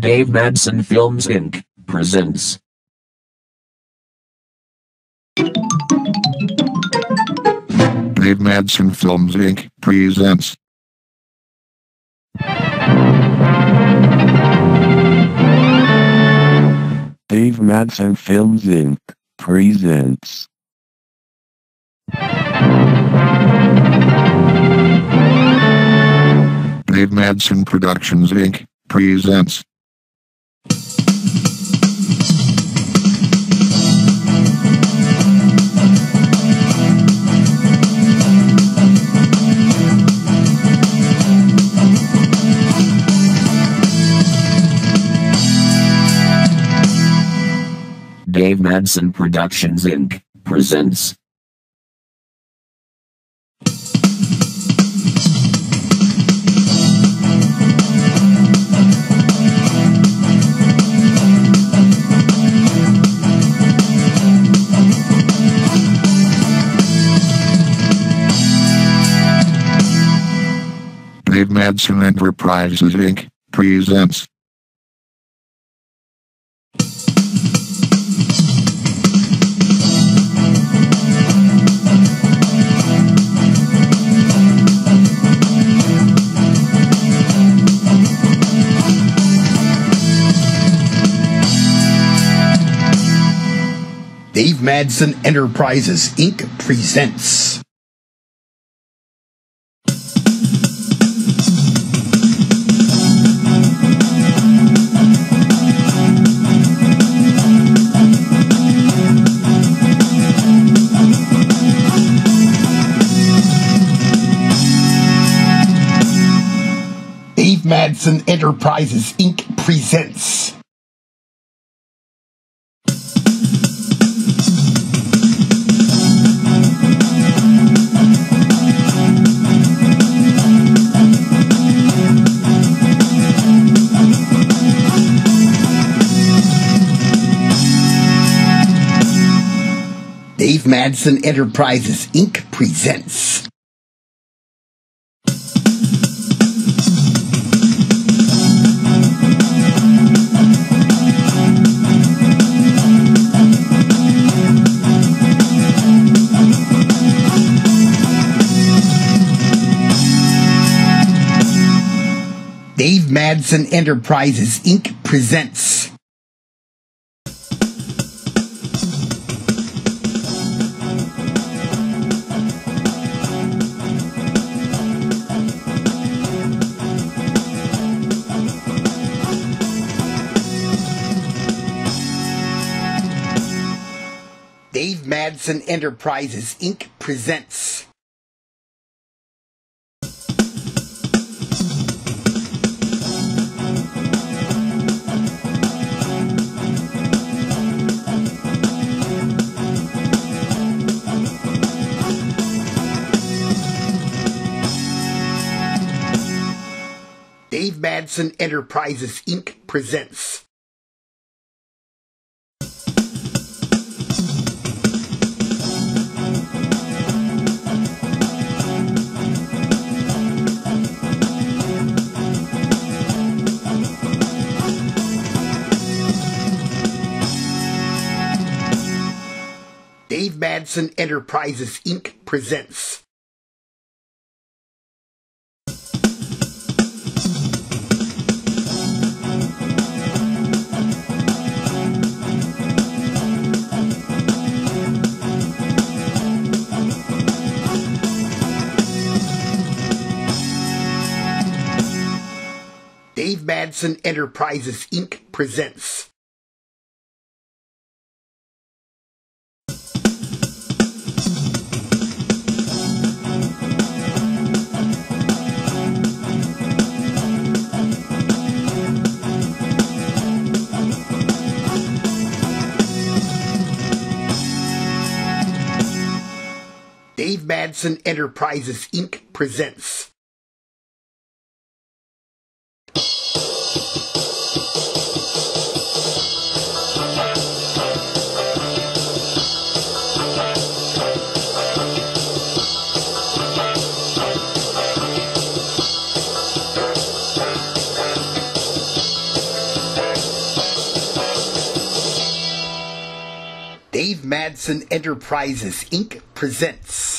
Dave Madson Films Inc. presents. Dave Madson Films Inc. presents. Dave Madson Films Inc. presents. Dave Madson Productions Inc. presents. Dave Madson Productions Inc. presents. Dave Madson Enterprises Inc. presents. Dave Madson Enterprises Inc. presents. Dave Madson Enterprises Inc. presents. Madson Enterprises Inc. presents. Dave Madson Enterprises Inc. presents. Madson Enterprises Inc. presents. Dave Madson Enterprises Inc. presents. Dave Madson Enterprises Inc. presents. Dave Madson Enterprises Inc. presents. Gladson Enterprises Inc. presents. Dave Madson Enterprises Inc. presents